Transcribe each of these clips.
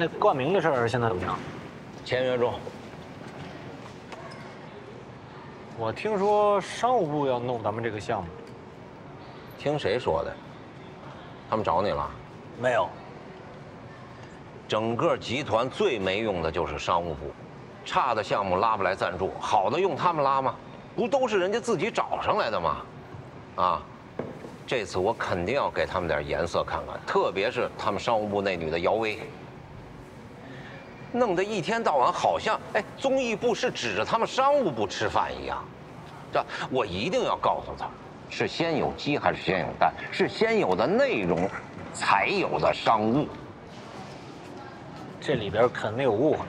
那冠名的事儿现在怎么样？签约中，我听说商务部要弄咱们这个项目，听谁说的？他们找你了？没有？整个集团最没用的就是商务部，差的项目拉不来赞助，好的用他们拉吗？不都是人家自己找上来的吗？啊，这次我肯定要给他们点颜色看看，特别是他们商务部那女的姚薇，弄得一天到晚好像哎综艺部是指着他们商务部吃饭一样。这我一定要告诉他，是先有鸡还是先有蛋？是先有的内容，才有的商务。这里边肯定有误会。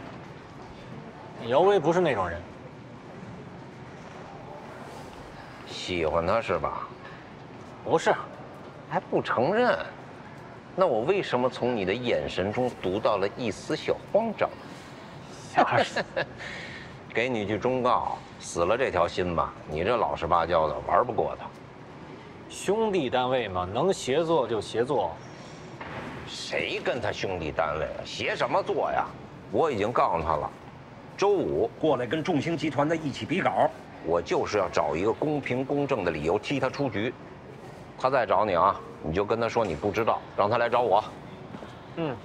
姚薇不是那种人，喜欢他是吧？不是。还不承认？那我为什么从你的眼神中读到了一丝小慌张？瞎说。给你句忠告，死了这条心吧，你这老实巴交的玩不过他。兄弟单位嘛，能协作就协作。谁跟他兄弟单位了？协什么作呀？我已经告诉他了，周五过来跟众星集团的一起比稿。我就是要找一个公平公正的理由踢他出局。他再找你啊，你就跟他说你不知道，让他来找我。嗯。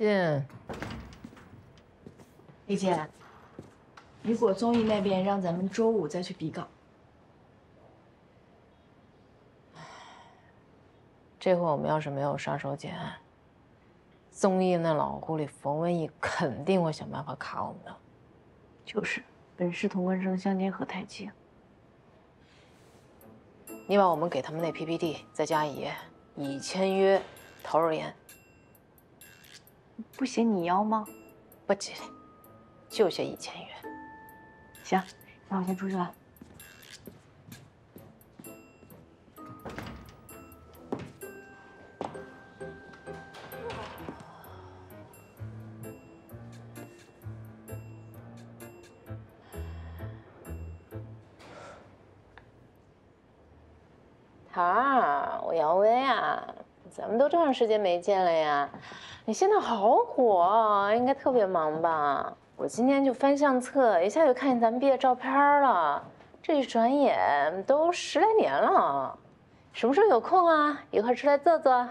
进。李姐，雨果综艺那边让咱们周五再去比稿。这回我们要是没有杀手锏，综艺那老狐狸冯文艺肯定会想办法卡我们的。就是，本是同根生，相煎何太急。你把我们给他们那 PPT 再加一页，已签约，陶若言。不写你要吗？不急，就写一千元。行，那我先出去了。桃儿，我姚薇啊，咱们都这么长时间没见了呀，你现在好火，应该特别忙吧？我今天就翻相册，一下就看见咱们毕业照片了，这一转眼都十来年了。什么时候有空啊？一块出来坐坐。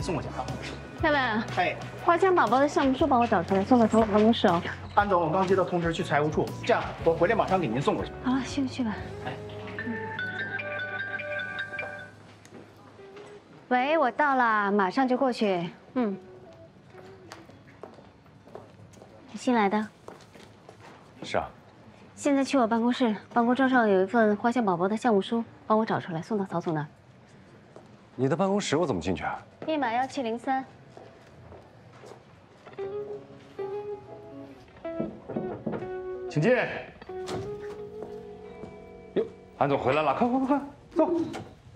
您送过去啊。老板，哎，花江宝宝的项目书帮我找出来，送到总办公室哦。安总，我刚接到通知，去财务处。这样，我回来马上给您送过去。好了，去吧去吧。哎喂，我到了，马上就过去。嗯。新来的？是啊。现在去我办公室，办公桌上有一份花香宝宝的项目书，帮我找出来，送到曹总那儿。你的办公室我怎么进去啊？密码幺七零三。请进。哟，安总回来了，快快快快，坐。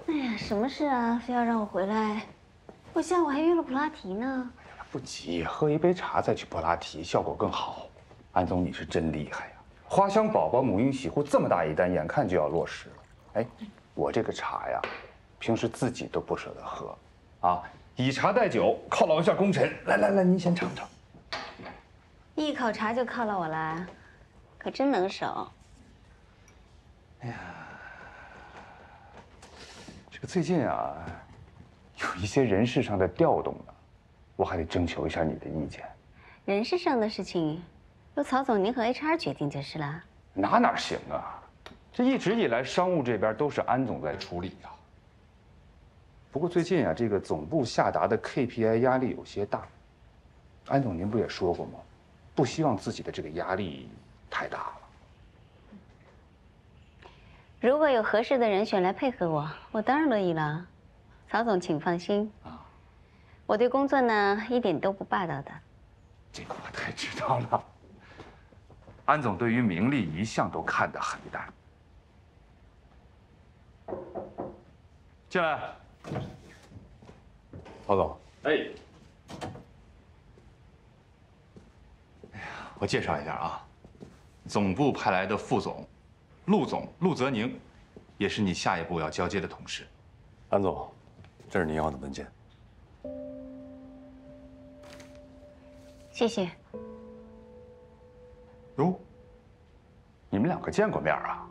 哎呀，什么事啊？非要让我回来？我下午还约了普拉提呢。不急，喝一杯茶再去普拉提，效果更好。安总，你是真厉害呀！花香宝宝母婴洗护这么大一单，眼看就要落实了。哎，我这个茶呀，平时自己都不舍得喝，啊，以茶代酒，犒劳一下功臣。来来来，您先尝尝。一口茶就犒劳我了，可真能手。哎呀，这个最近啊，有一些人事上的调动呢，我还得征求一下你的意见。人事上的事情，由曹总您和 HR 决定就是了。哪哪行啊？这一直以来商务这边都是安总在处理呀。不过最近啊，这个总部下达的 KPI 压力有些大。安总您不也说过吗？不希望自己的这个压力太大了。如果有合适的人选来配合我，我当然乐意了。曹总，请放心啊，我对工作呢一点都不霸道的。这个我太知道了。安总对于名利一向都看得很淡。进来，曹总。哎。我介绍一下啊，总部派来的副总，陆总陆泽宁，也是你下一步要交接的同事。安总，这是您要的文件。谢谢。哟，你们两个见过面啊？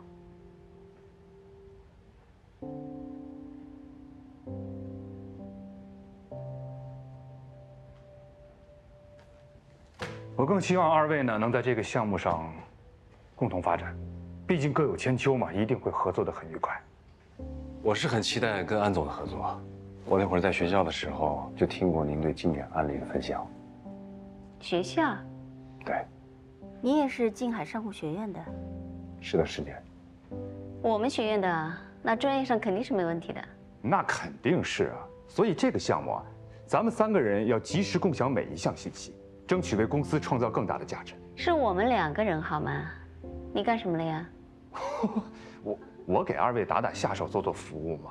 我更希望二位呢能在这个项目上共同发展，毕竟各有千秋嘛，一定会合作的很愉快。我是很期待跟安总的合作。我那会儿在学校的时候就听过您对经典案例的分享。学校？对。你也是静海商务学院的？是的，师姐。我们学院的，那专业上肯定是没问题的。那肯定是啊，所以这个项目啊，咱们三个人要及时共享每一项信息。争取为公司创造更大的价值。是我们两个人好吗？你干什么了呀？我我给二位打打下手，做做服务嘛。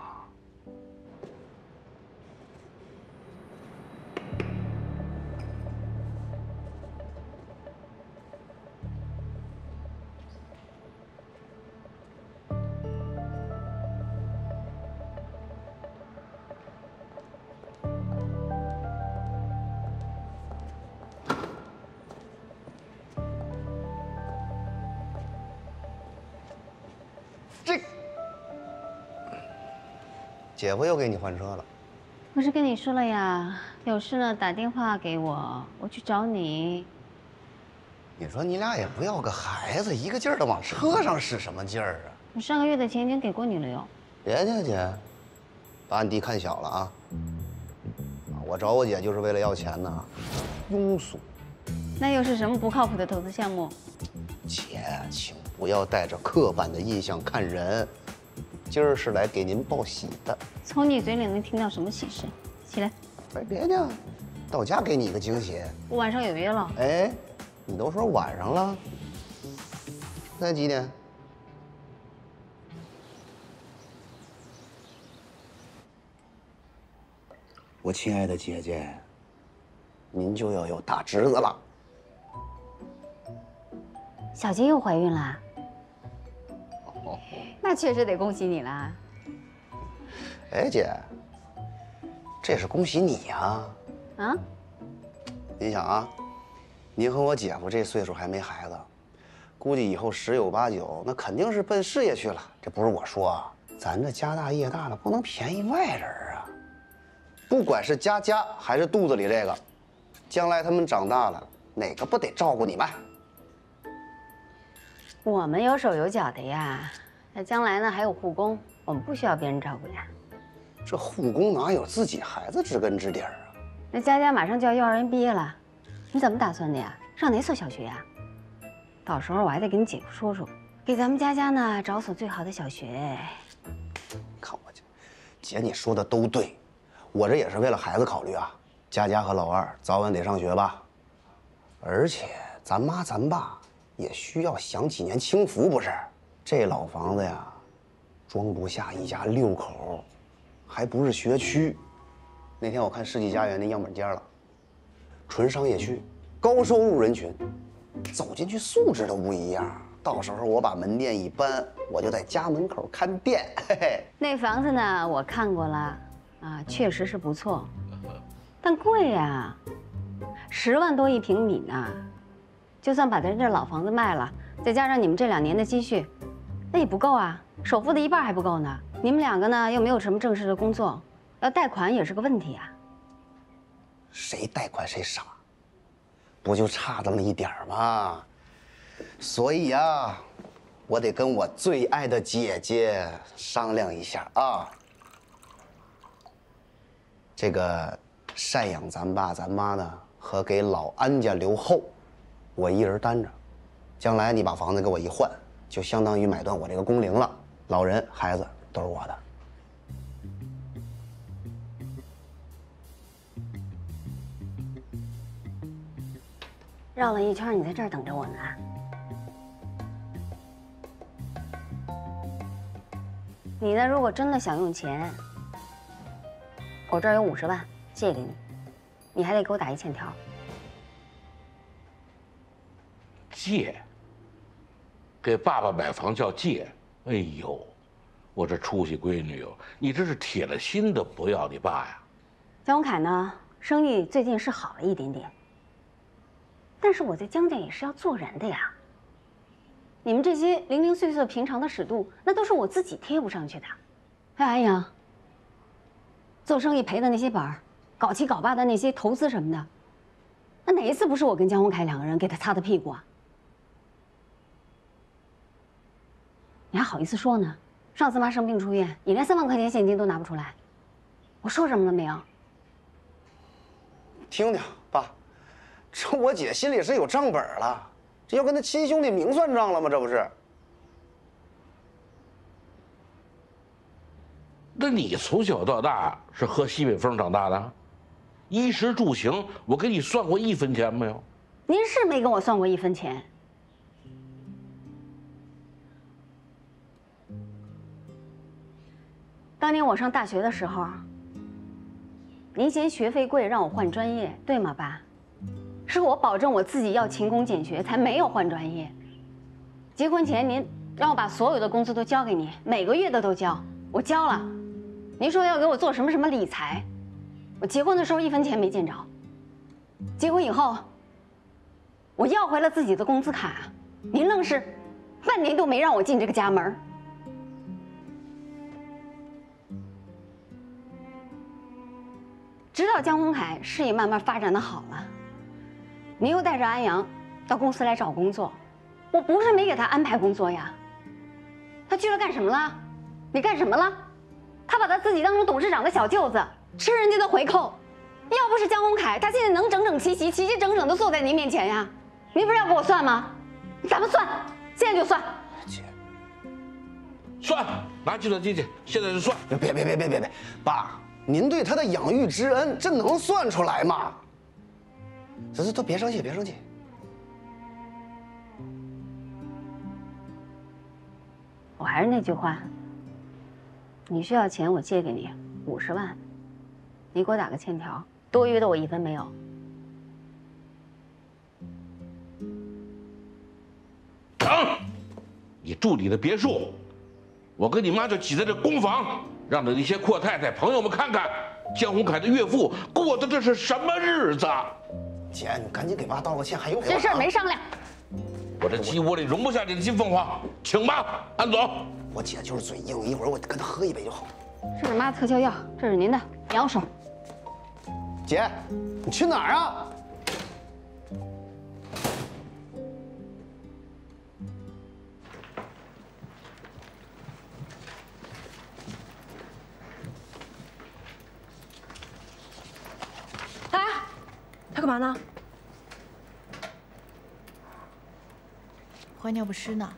姐夫又给你换车了，不是跟你说了呀？有事呢打电话给我，我去找你。你说你俩也不要个孩子，一个劲儿的往车上使什么劲儿啊？我上个月的钱已经给过你了哟。别介姐，把你弟看小了啊！我找我姐就是为了要钱呢，庸俗。那又是什么不靠谱的投资项目？姐，请不要带着刻板的印象看人。今儿是来给您报喜的。从你嘴里能听到什么喜事？起来。哎，别呢，到家给你一个惊喜。我晚上有约了。哎，你都说晚上了，现在几点？我亲爱的姐姐，您就要有大侄子了。小杰又怀孕了。那确实得恭喜你了。哎，姐，这是恭喜你呀！啊？你想啊，您和我姐夫这岁数还没孩子，估计以后十有八九那肯定是奔事业去了。这不是我说啊，咱这家大业大的不能便宜外人啊。不管是家家还是肚子里这个，将来他们长大了，哪个不得照顾你们？我们有手有脚的呀，那将来呢还有护工，我们不需要别人照顾呀。这护工哪有自己孩子知根知底儿啊？那佳佳马上就要幼儿园毕业了，你怎么打算的呀？上哪所小学呀？到时候我还得跟你姐夫说说，给咱们佳佳呢找所最好的小学。看我去，姐你说的都对，我这也是为了孩子考虑啊。佳佳和老二早晚得上学吧，而且咱妈咱爸也需要享几年清福，不是？这老房子呀，装不下一家六口。还不是学区，那天我看世纪佳缘那样板间了，纯商业区，高收入人群，走进去素质都不一样。到时候我把门店一搬，我就在家门口看店。嘿嘿。那房子呢，我看过了，啊，确实是不错，但贵呀，十万多一平米呢。就算把咱这老房子卖了，再加上你们这两年的积蓄，那也不够啊，首付的一半还不够呢。你们两个呢，又没有什么正式的工作，要贷款也是个问题啊。谁贷款谁傻，不就差这么一点吗？所以呀，我得跟我最爱的姐姐商量一下啊。这个赡养咱爸咱妈呢，和给老安家留后，我一人担着。将来你把房子给我一换，就相当于买断我这个工龄了。老人孩子。都是我的。绕了一圈，你在这儿等着我呢。你呢？如果真的想用钱，我这儿有五十万，借给你，你还得给我打一欠条。借？给爸爸买房叫借？哎呦！我这出息闺女哟，你这是铁了心的不要你爸呀？江宏凯呢？生意最近是好了一点点，但是我在江家也是要做人的呀。你们这些零零碎碎平常的尺度，那都是我自己贴不上去的。哎，安阳，做生意赔的那些本儿，搞七搞八的那些投资什么的，那哪一次不是我跟江宏凯两个人给他擦的屁股啊？你还好意思说呢？上次妈生病住院，你连三万块钱现金都拿不出来，我说什么了没有？听听，爸，这我姐心里是有账本了，这要跟她亲兄弟明算账了吗？这不是？那你从小到大是喝西北风长大的，衣食住行我给你算过一分钱没有？您是没跟我算过一分钱。当年我上大学的时候，您嫌学费贵，让我换专业，对吗，爸？是我保证我自己要勤工俭学，才没有换专业。结婚前您让我把所有的工资都交给你，每个月的都交，我交了。您说要给我做什么什么理财，我结婚的时候一分钱没见着。结婚以后，我要回了自己的工资卡，您愣是半年都没让我进这个家门。直到江宏凯事业慢慢发展的好了，您又带着安阳到公司来找工作，我不是没给他安排工作呀。他去了干什么了？你干什么了？他把他自己当成董事长的小舅子，吃人家的回扣。要不是江宏凯，他现在能整整齐齐、齐齐整整的坐在您面前呀？您不是要给我算吗？咱们算，现在就算。姐，算，拿计算机去，现在就算。别别别别别别，爸。您对他的养育之恩，这能算出来吗？这这都别生气，别生气。我还是那句话，你需要钱，我借给你五十万，你给我打个欠条，多余的我一分没有。等，你住你的别墅，我跟你妈就挤在这公房。让那些阔太太朋友们看看，江宏凯的岳父过的这是什么日子？姐，你赶紧给爸道个歉，还有这事儿没商量。我这鸡窝里容不下你的金凤凰，请吧，安总。我姐就是嘴硬，一会儿我跟她喝一杯就好。这是妈特效药，这是您的，养手。姐，你去哪儿啊？干嘛呢？换尿不湿呢。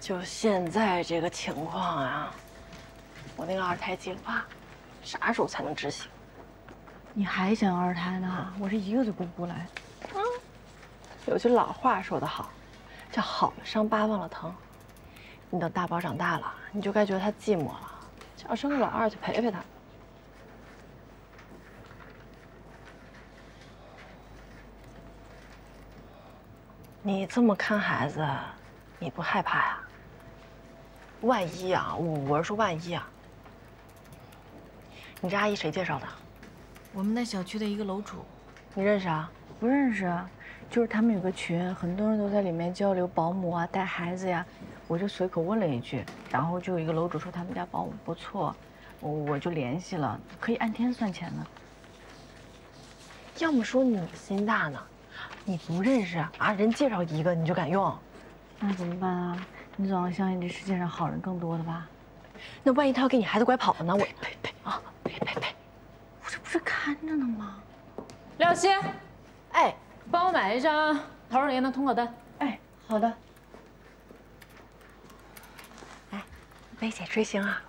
就现在这个情况啊，我那个二胎计划啥时候才能执行？你还想二胎呢？我这一个都顾不来。嗯，有句老话说得好，叫好了伤疤忘了疼。你等大宝长大了，你就该觉得他寂寞了，就要生个老二去陪陪他。你这么看孩子，你不害怕呀？万一啊，我我是说万一啊。你这阿姨谁介绍的？我们那小区的一个楼主，你认识啊？不认识啊，就是他们有个群，很多人都在里面交流保姆啊、带孩子呀。我就随口问了一句，然后就有一个楼主说他们家保姆不错，我我就联系了，可以按天算钱呢。要么说你心大呢，你不认识啊？人介绍一个你就敢用？那怎么办啊？你总要相信这世界上好人更多的吧？那万一他要给你孩子拐跑了呢？我呸呸啊！呸呸呸！我这不是看着呢吗？廖鑫，哎，帮我买一张陶若莲的通告单。哎，好的。梅姐追星啊？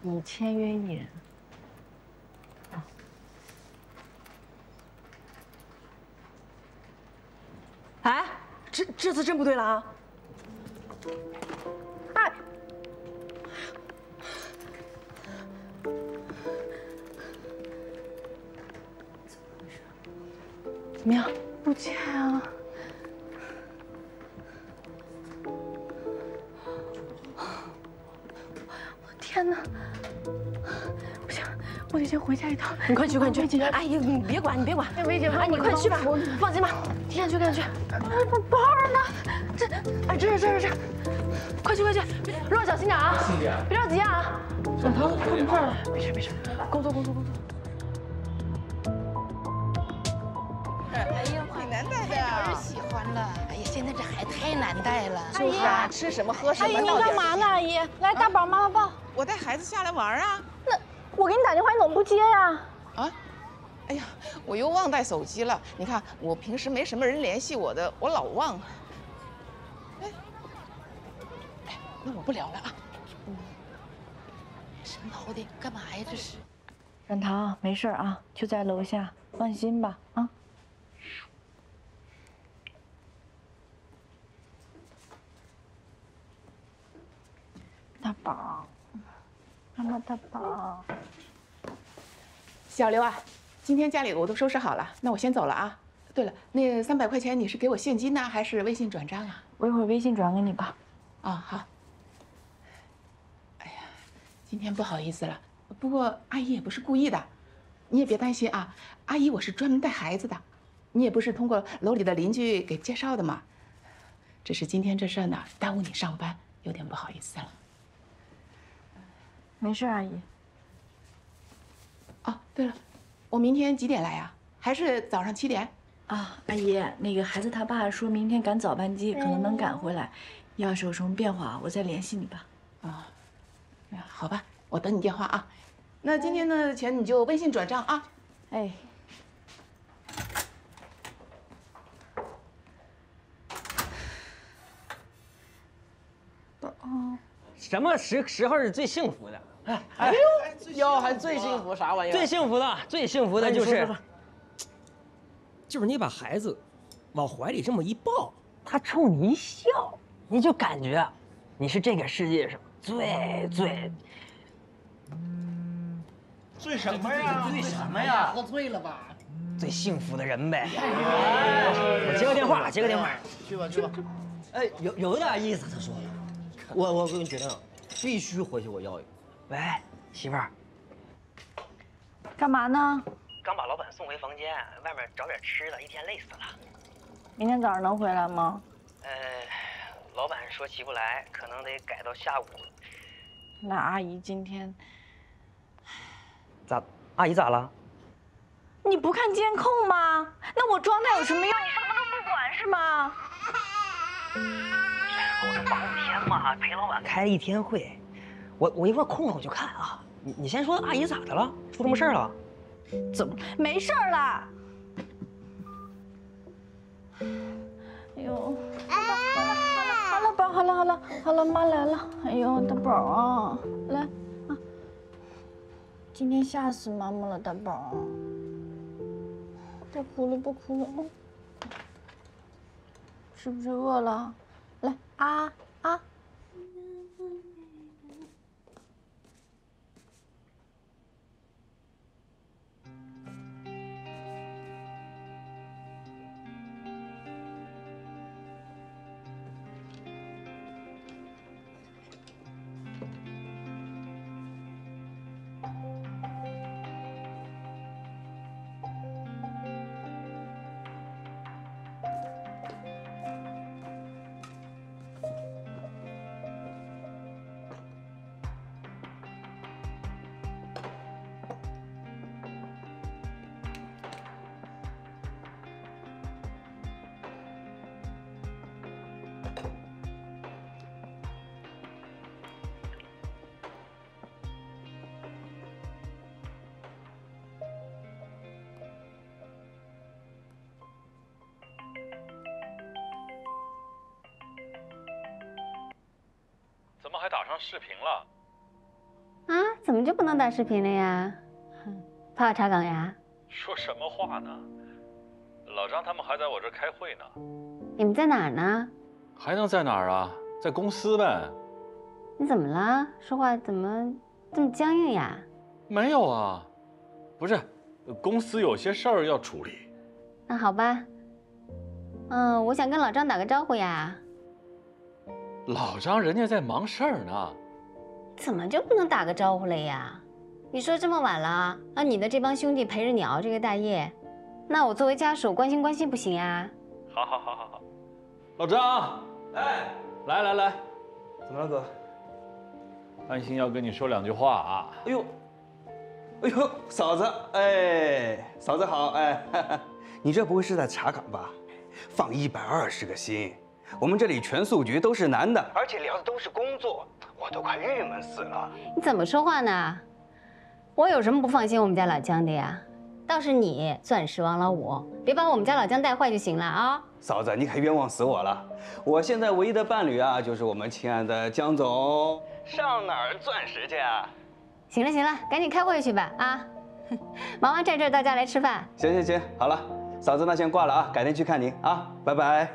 你签约艺人。哎，这这次真不对了啊！哎，怎么回事？怎么样？不签啊！先回家一趟。你快去，快去！姐，哎呀，你别管，你别管。梅姐，哎，你快去吧，放心吧，赶紧去，赶紧去。宝儿呢？这，哎，这是，这是，这，快去，快去，路上小心点啊！别着急啊！小唐，他们这儿了。没事，没事，工作，工作，工作。哎呀，挺难带的，儿喜欢了。哎呀，现在这孩子太难带了。阿姨啊，吃什么喝什么。阿姨，你干嘛呢？阿姨，来大宝，妈妈抱。我带孩子下来玩啊。那我给你打电话，你怎么不接呀？啊？哎呀，我又忘带手机了。你看，我平时没什么人联系我的，我老忘。哎，哎，那我不聊了啊。嗯。什么闹的？干嘛呀？这是。冉桃，没事啊，就在楼下，放心吧，啊。大宝，妈妈，大宝。小刘啊，今天家里我都收拾好了，那我先走了啊。对了，那三百块钱你是给我现金呢，还是微信转账啊？我一会儿微信转给你吧。啊，好。哎呀，今天不好意思了，不过阿姨也不是故意的，你也别担心啊。阿姨我是专门带孩子的，你也不是通过楼里的邻居给介绍的嘛。只是今天这事儿呢，耽误你上班，有点不好意思了。没事，阿姨。哦，对了，我明天几点来呀？还是早上七点？啊，阿姨，那个孩子他爸说明天赶早班机，可能能赶回来。要是有什么变化，我再联系你吧。啊，好吧，我等你电话啊。那今天的钱你就微信转账啊。哎。哦。什么时时候是最幸福的？哎哎呦，腰，还最幸福啥玩意儿？最幸福的，最幸福的就是，就是你把孩子往怀里这么一抱，他冲你一笑，你就感觉你是这个世界上最最，最什么呀？最什么呀？喝醉了吧？最幸福的人呗。我接个电话，接个电话。去吧去吧。哎，有有点意思，他说。我我跟你决定，必须回去我要一个。喂，媳妇儿，干嘛呢？刚把老板送回房间，外面找点吃的，一天累死了。明天早上能回来吗？呃，老板说起不来，可能得改到下午。那阿姨今天咋？阿姨咋了？你不看监控吗？那我状态有什么用？你什么都不管是吗？我这忙五天嘛，陪老板开了一天会，我我一会儿空了我就看啊。你你先说阿姨咋的了？出什么事儿了？怎么没事儿了？哎呦，好了好了好了，宝，好了好了好了，妈来了。哎呦，大宝啊，来啊，今天吓死妈妈了，大宝。不哭了不哭了，是不是饿了？来啊啊！怎么还打上视频了？啊？怎么就不能打视频了呀？怕我查岗呀？说什么话呢？老张他们还在我这开会呢。你们在哪儿呢？还能在哪儿啊？在公司呗。你怎么了？说话怎么这么僵硬呀？没有啊，不是，公司有些事儿要处理。那好吧。嗯，我想跟老张打个招呼呀。老张人家在忙事儿呢，怎么就不能打个招呼了呀？你说这么晚了，让你的这帮兄弟陪着你熬这个大夜，那我作为家属关心关心不行呀？好，好，好，好，好。老张，哎，来来来，怎么了哥？安心要跟你说两句话啊。哎呦，哎呦，嫂子，哎，嫂子好，哎，你这不会是在查岗吧？放一百二十个心。我们这里全速局都是男的，而且聊的都是工作，我都快郁闷死了。你怎么说话呢？我有什么不放心我们家老姜的呀？倒是你钻石王老五，别把我们家老姜带坏就行了啊！嫂子，你可冤枉死我了。我现在唯一的伴侣啊，就是我们亲爱的姜总。上哪儿钻石去啊？行了行了，赶紧开会去吧啊！忙完这阵到家来吃饭。行行行，好了，嫂子那先挂了啊，改天去看您啊，拜拜。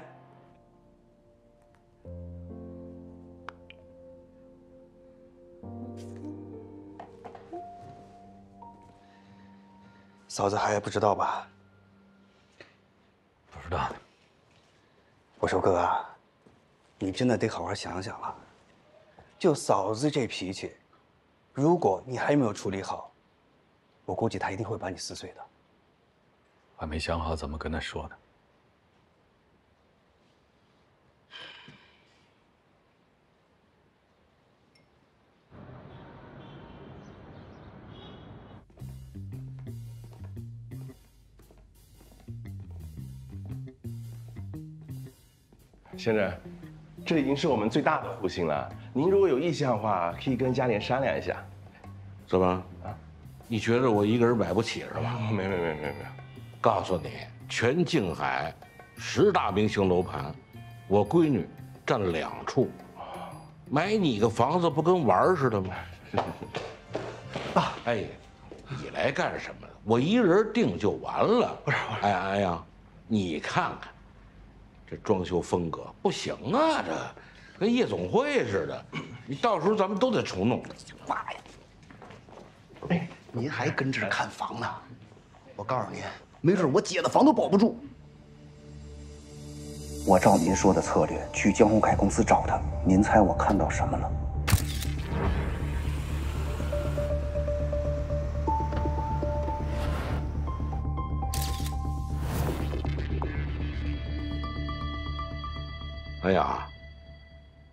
嫂子还不知道吧？不知道。我说哥啊，你真的得好好想想了。就嫂子这脾气，如果你还没有处理好，我估计她一定会把你撕碎的。还没想好怎么跟她说呢。先生，这已经是我们最大的户型了。您如果有意向的话，可以跟家里人商量一下。怎么啊？你觉得我一个人买不起是吧？没没没没没。告诉你，全静海十大明星楼盘，我闺女占两处。买你个房子不跟玩似的吗？爸，哎，你来干什么？我一人定就完了。不是，哎哎呀，你看看。这装修风格不行啊，这跟夜总会似的。你到时候咱们都得重弄。妈呀！哎，您还跟这儿看房呢？我告诉您，没准我姐的房都保不住。我照您说的策略去江宏凯公司找他，您猜我看到什么了？哎呀，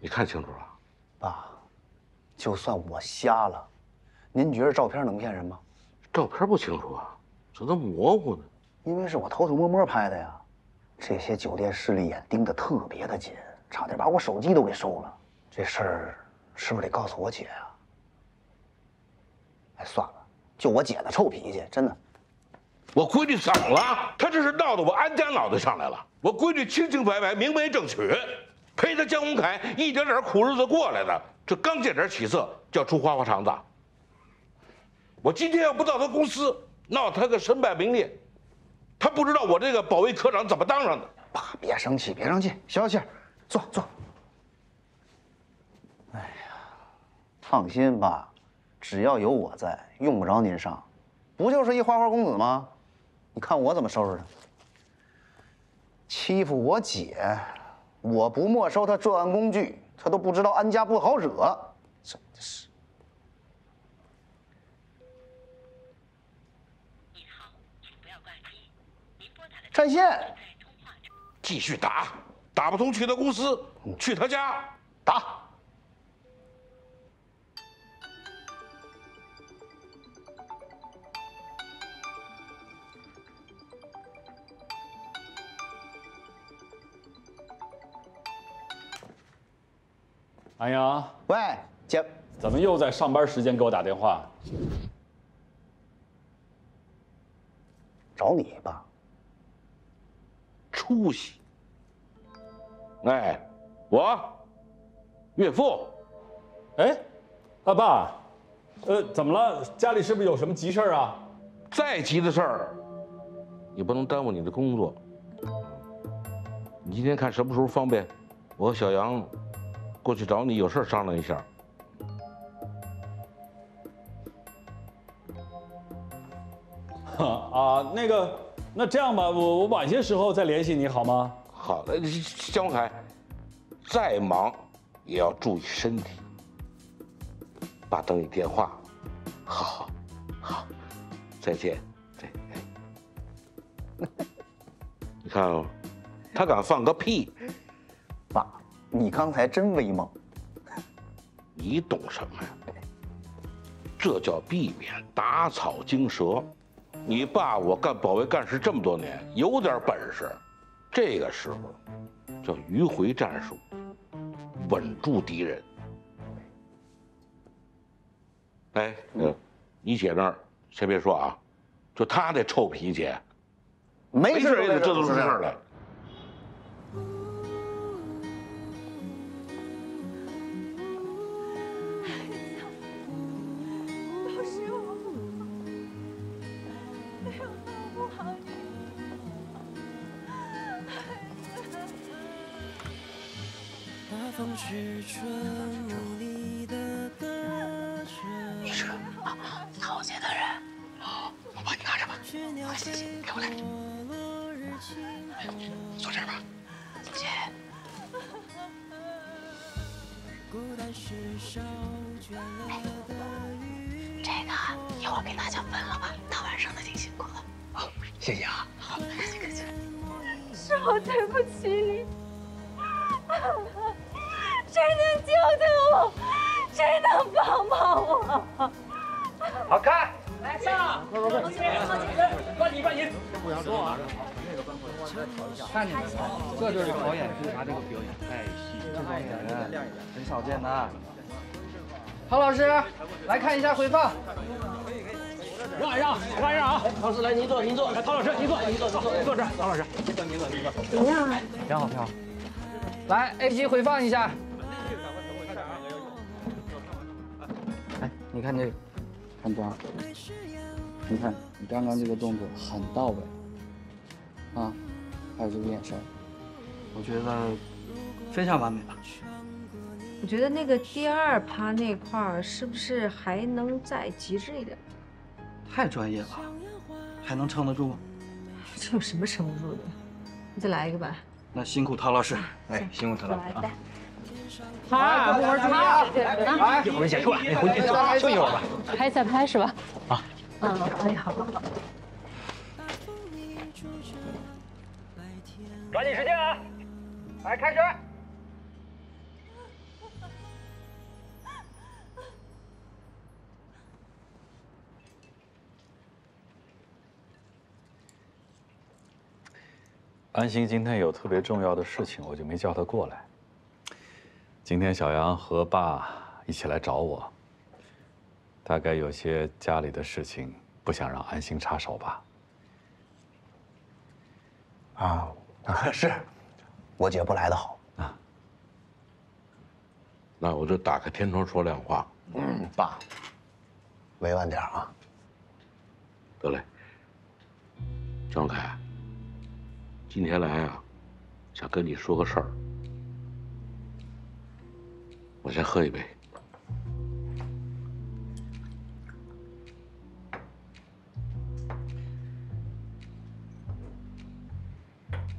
你看清楚了，爸，就算我瞎了，您觉得照片能骗人吗？照片不清楚啊，怎么模糊呢？因为是我偷偷摸摸拍的呀。这些酒店势力眼盯得特别的紧，差点把我手机都给收了。这事儿是不是得告诉我姐啊？哎，算了，就我姐的臭脾气，真的。我闺女怎么了？她这是闹得我安家脑袋上来了。我闺女清清白白、明媒正娶，陪着江宏凯一点点苦日子过来的，这刚见点起色就要出花花肠子。我今天要不到他公司，闹他个身败名裂，他不知道我这个保卫科长怎么当上的。爸，别生气，别生气，消消气儿，坐坐。哎呀，放心吧，只要有我在，用不着您上。不就是一花花公子吗？你看我怎么收拾他！欺负我姐，我不没收他作案工具，他都不知道安家不好惹，真的是。占线，继续打，打不通去他公司，去他家打。安阳，喂，姐，怎么又在上班时间给我打电话？找你吧。出息！哎，我岳父，哎，阿爸，呃，怎么了？家里是不是有什么急事啊？再急的事儿，也不能耽误你的工作。你今天看什么时候方便？我和小杨过去找你，有事商量一下。啊，那个，那这样吧，我我晚些时候再联系你好吗？好的，江海，再忙也要注意身体。爸等你电话。好好好，再见。再 你看哦，他敢放个屁。爸，你刚才真威猛。你懂什么呀？这叫避免打草惊蛇。你爸我干保卫干事这么多年，有点本事。这个时候叫迂回战术，稳住敌人。哎，嗯，你姐那儿先别说啊，就她那臭脾气，没事也得折腾出事来。你是啊，陶家的人。我帮你拿着吧。好，谢谢，给我来。坐这儿吧，姐。这个一会儿给大家分了吧，大晚上的挺辛苦的。好，谢谢啊。好，客气客气。是我对不起你。谁能救救我？谁能帮帮我？好看，来上，快快快，好几人，好几人，关你。不要说啊，看你们？这就是考演侦查这个表演，哎，戏这种演员很少见的。陶老师，来看一下回放。让一让，让一让啊！老师来，您坐，您坐。来，陶老师，您坐，您坐，您坐，坐这儿。陶老师，您坐，您坐，您坐。怎么样？挺好，挺好。来，A P 回放一下。你看这个，看这儿，你看你刚刚这个动作很到位，啊，还有这个眼神，我觉得非常完美吧。我觉得那个第二趴那块儿是不是还能再极致一点？太专业了，还能撑得住吗？这有什么撑不住的？你再来一个吧。那辛苦陶老师，哎，辛苦陶老师啊！好，部门注意啊！来，一会儿结束了，你回去休息会儿吧。拍再拍是吧？啊。嗯，哎，好好好。抓紧时间啊！来，开始。安心今天有特别重要的事情，我就没叫他过来。今天小杨和爸一起来找我，大概有些家里的事情，不想让安心插手吧？啊，是，我姐不来的好啊。那我就打开天窗说亮话。嗯，爸，委婉点啊。得嘞，张凯，今天来啊，想跟你说个事儿。我先喝一杯。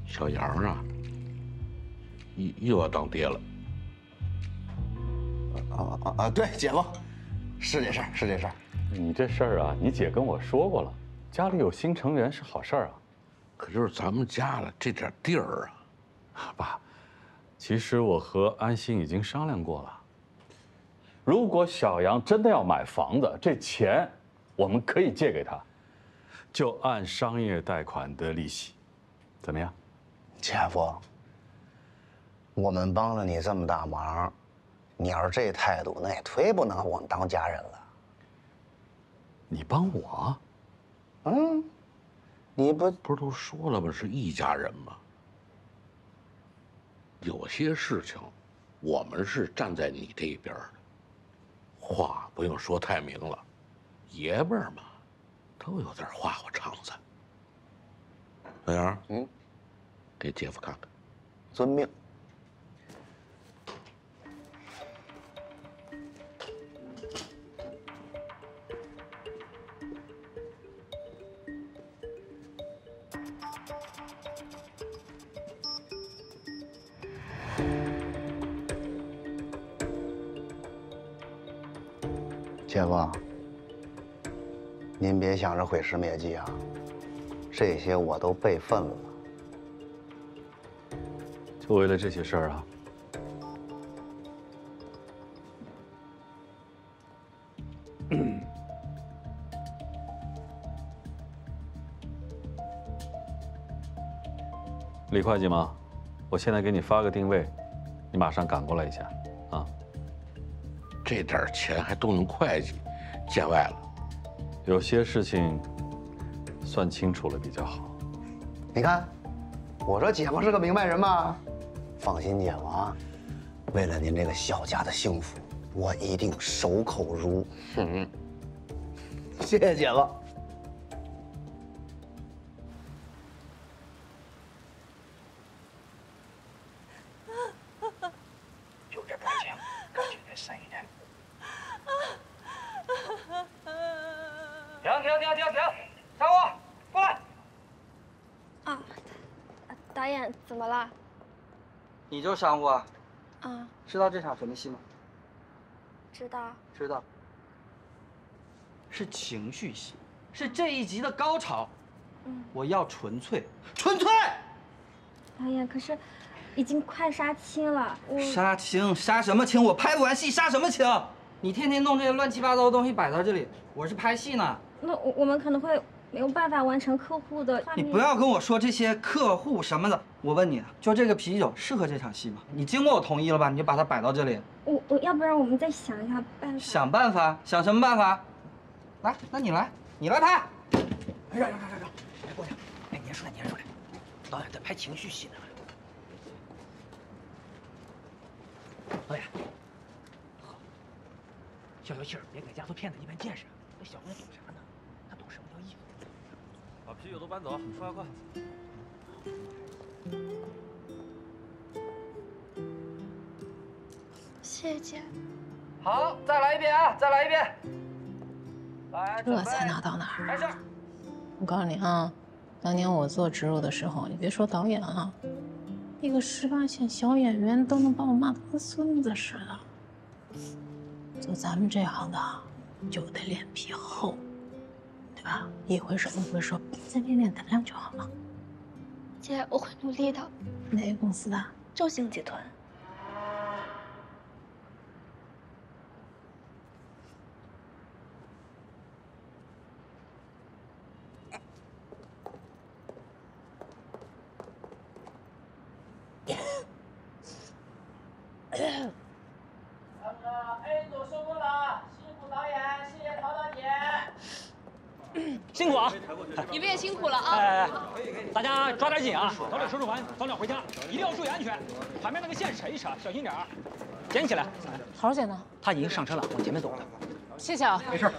小杨啊，又又要当爹了。啊啊啊！对，姐夫，是这事儿，是这事儿。你这事儿啊，你姐跟我说过了，家里有新成员是好事儿啊。可就是咱们家了这点地儿啊，爸，其实我和安心已经商量过了。如果小杨真的要买房子，这钱我们可以借给他，就按商业贷款的利息，怎么样？姐夫，我们帮了你这么大忙，你要是这态度，那也忒不能我们当家人了。你帮我？嗯，你不不是都说了吗？是一家人吗？有些事情，我们是站在你这边的，话不用说太明了，爷们儿嘛，都有点花花肠子。小杨，嗯。给姐夫看看，遵命。您别想着毁尸灭迹啊，这些我都备份了。就为了这些事儿啊！李会计吗？我现在给你发个定位，你马上赶过来一下，啊！这点钱还动用会计，见外了。有些事情算清楚了比较好。你看，我说姐夫是个明白人嘛。放心，姐夫啊，为了您这个小家的幸福，我一定守口如。嗯，谢谢姐夫。你就商务啊？啊。知道这场什么戏吗？知道。知道。是情绪戏，是这一集的高潮。嗯。我要纯粹，纯粹。导演，可是已经快杀青了。杀青？杀什么青？我拍不完戏，杀什么青？你天天弄这些乱七八糟的东西摆在这里，我是拍戏呢。那我我们可能会。没有办法完成客户的。你不要跟我说这些客户什么的。我问你，就这个啤酒适合这场戏吗？你经过我同意了吧？你就把它摆到这里。我我要不然我们再想一下办法。想办法？想什么办法？来，那你来，你来拍。让让让让让，来过来。哎，您出来，您出来。导演在拍情绪戏呢。导演，好，消消气儿，别给家做骗子一般见识。那小姑娘懂啥啤酒都搬走，快快！谢谢姐。好，再来一遍啊！再来一遍。来，这才哪到哪儿啊？我告诉你啊，当年我做植入的时候，你别说导演了，一个十八线小演员都能把我骂的跟孙子似的。做咱们这行的，就得脸皮厚。对吧？一回生一回熟，再练练胆量就好了。姐，我会努力的。哪个公司的？周星集团。A 组收工了，辛苦导演，谢谢导。苦了啊！哎哎哎，大家抓点紧啊！早点收拾完，早点回家，一定要注意安全。旁边那个线扯一扯，小心点儿。捡起来，桃儿姐呢？他已经上车了，往前面走了。谢谢啊。没事。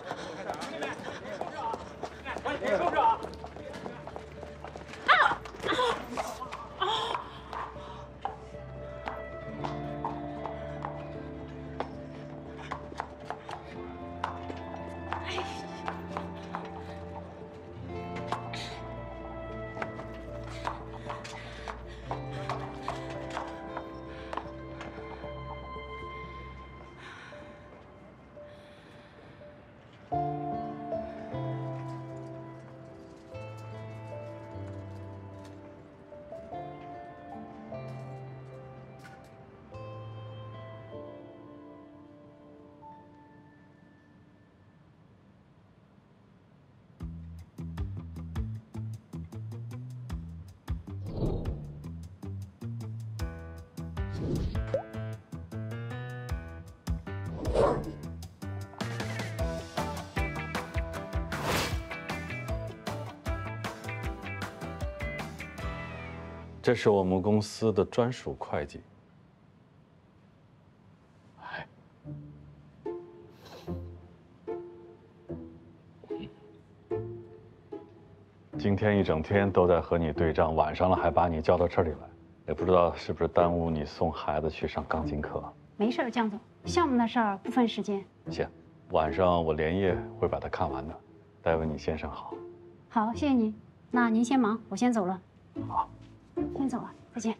这是我们公司的专属会计。今天一整天都在和你对账，晚上了还把你叫到这里来，也不知道是不是耽误你送孩子去上钢琴课。没事，江总，项目的事儿不分时间。行，晚上我连夜会把它看完的。戴维，你先生好。好，谢谢您。那您先忙，我先走了。好，先走了，再见。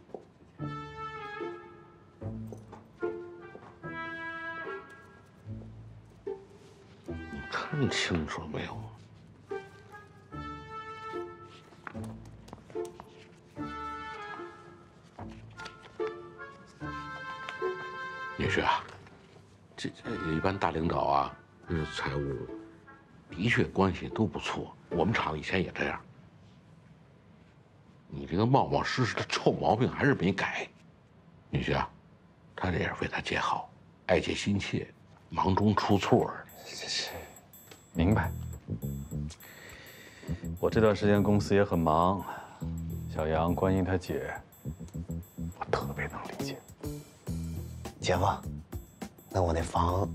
你看清楚没有？女婿啊，这这一般大领导啊，嗯，财务的确关系都不错。我们厂以前也这样。你这个冒冒失失的臭毛病还是没改，女婿啊，他这也是为他姐好，爱姐心切，忙中出错。明白。我这段时间公司也很忙，小杨关心他姐，我特别能理解。姐夫，那我那房，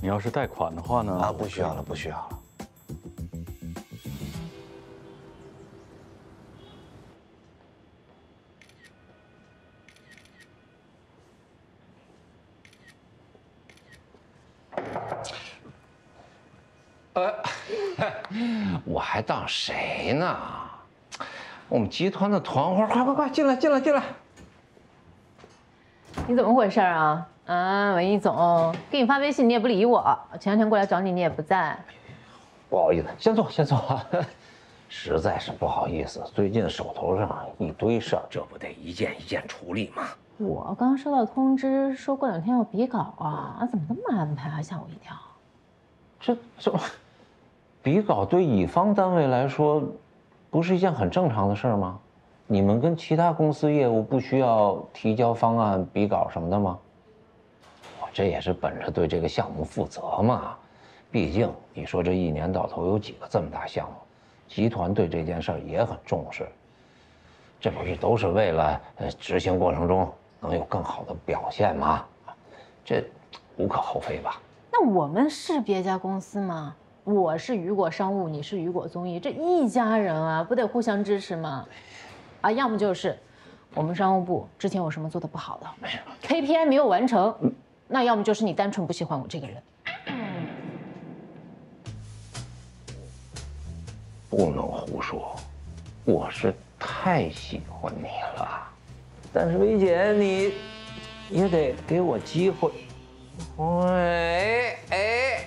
你要是贷款的话呢？啊，不需要了，不需要了。呃，我还当谁呢？我们集团的团花，快快快，进来进来进来！你怎么回事啊？啊，文艺总，给你发微信你也不理我，前两天过来找你你也不在。不好意思，先坐先坐，实在是不好意思，最近手头上一堆事儿，这不得一件一件处理吗？我刚收到通知，说过两天要比稿啊，怎么这么安排啊？吓我一跳。这这，比稿对乙方单位来说，不是一件很正常的事儿吗？你们跟其他公司业务不需要提交方案、比稿什么的吗？我这也是本着对这个项目负责嘛。毕竟你说这一年到头有几个这么大项目，集团对这件事儿也很重视。这不是都是为了呃执行过程中能有更好的表现吗？这无可厚非吧？那我们是别家公司吗？我是雨果商务，你是雨果综艺，这一家人啊，不得互相支持吗？啊，要么就是我们商务部之前有什么做的不好的，KPI 没有完成，那要么就是你单纯不喜欢我这个人。不能胡说，我是太喜欢你了。但是薇姐，你也得给我机会。喂，哎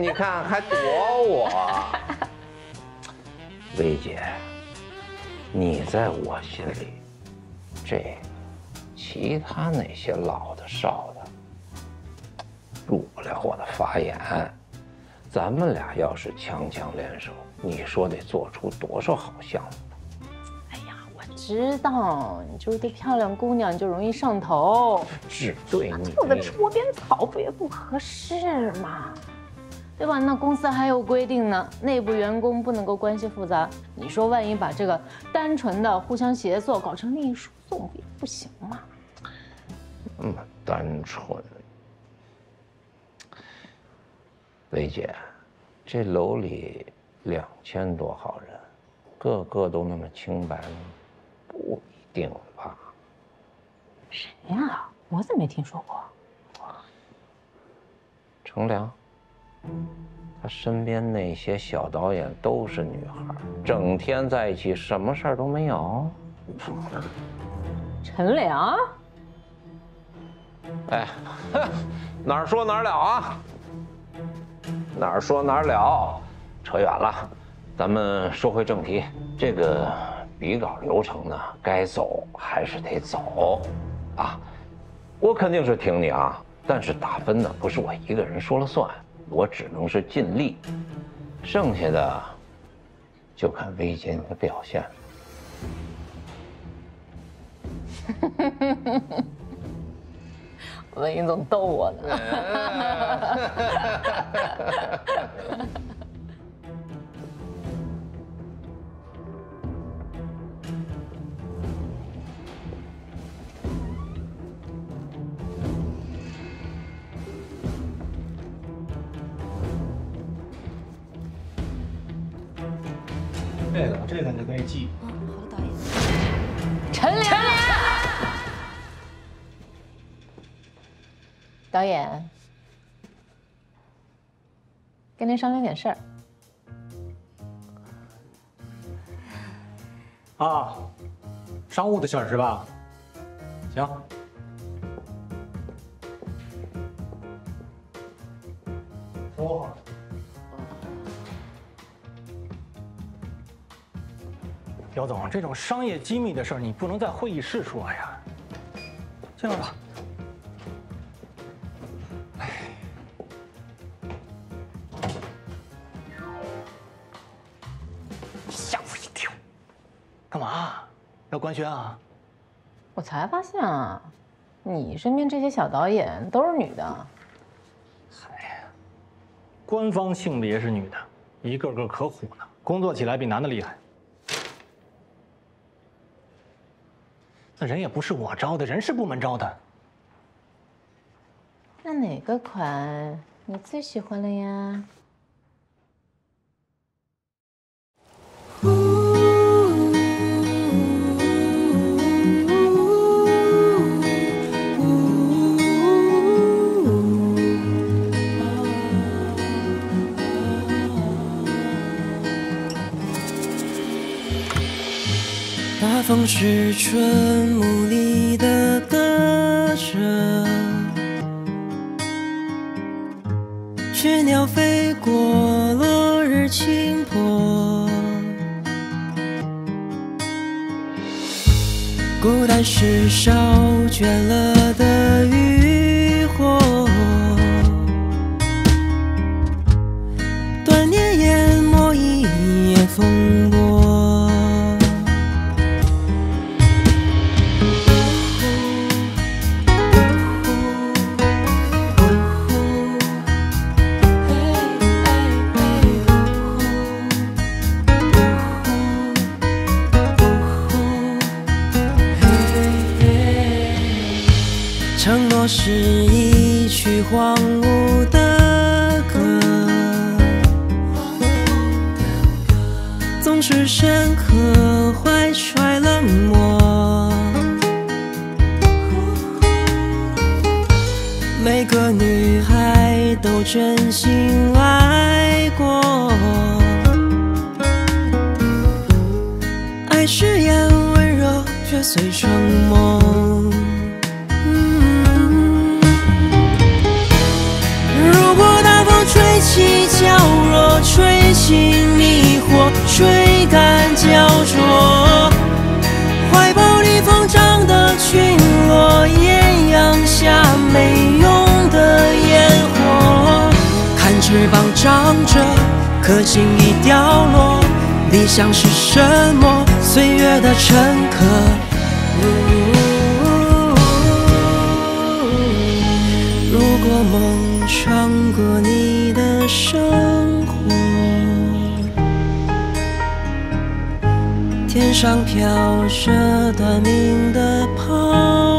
你看还躲我。薇姐，你在我心里，这其他那些老的少的，入不了我的法眼。咱们俩要是强强联手，你说得做出多少好项目？哎呀，我知道，你就是对漂亮姑娘就容易上头，只对你。我的窝边草不也不合适吗？对吧？那公司还有规定呢，内部员工不能够关系复杂。你说万一把这个单纯的互相协作搞成利益输送，也不行嘛。那么单纯，薇姐，这楼里两千多号人，个个都那么清白吗？不一定吧。谁呀？我怎么没听说过？程良，他身边那些小导演都是女孩，整天在一起，什么事儿都没有。陈良，哎，哪儿说哪儿了啊？哪儿说哪儿了？扯远了，咱们说回正题。这个比稿流程呢，该走还是得走，啊，我肯定是挺你啊。但是打分呢，不是我一个人说了算，我只能是尽力，剩下的就看薇姐你的表现。文英总逗我呢。这个这个你就可以记。好导演陈良，导演，跟您商量点事儿。啊，商务的事儿是吧？行。说。姚总，这种商业机密的事儿，你不能在会议室说呀。进来吧。吓我一跳！干嘛？要官宣啊？我才发现啊，你身边这些小导演都是女的。嗨，官方性别是女的，一个个可虎呢，工作起来比男的厉害。那人也不是我招的，人事部门招的。那哪个款你最喜欢了呀？风是春雾里的歌者，雀鸟飞过落日轻薄，孤单是烧卷了的雨承诺是一曲荒芜的歌，总是深刻怀揣冷漠。每个女孩都真心爱过，爱誓言温柔，却碎成梦。吹起迷惑，吹干焦灼，怀抱里疯长的群落，艳阳下没用的烟火，看翅膀长着，可轻易掉落。理想是什么？岁月的乘客。如果梦穿过你的生天上飘着短命的炮。